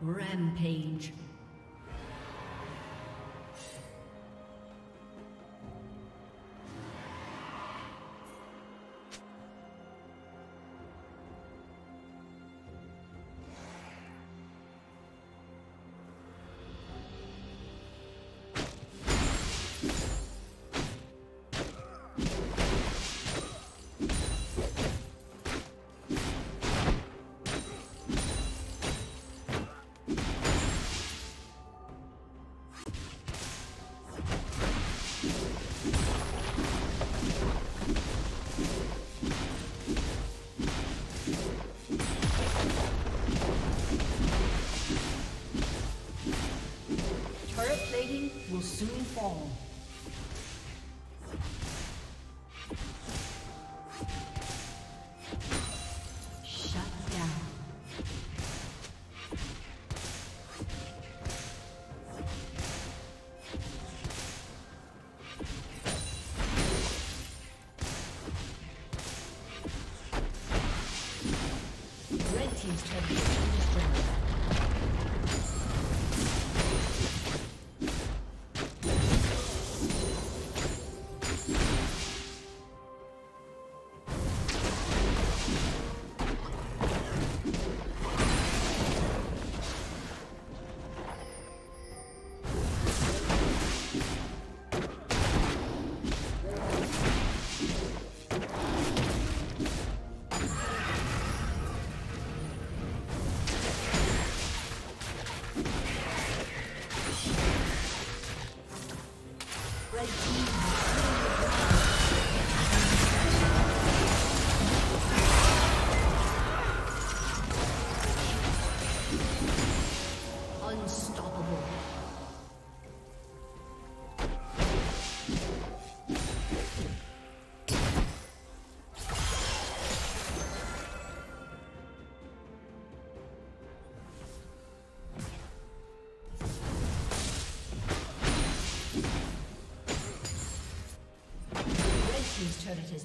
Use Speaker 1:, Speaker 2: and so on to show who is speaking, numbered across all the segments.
Speaker 1: Rampage. Fall.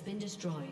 Speaker 1: Been destroyed.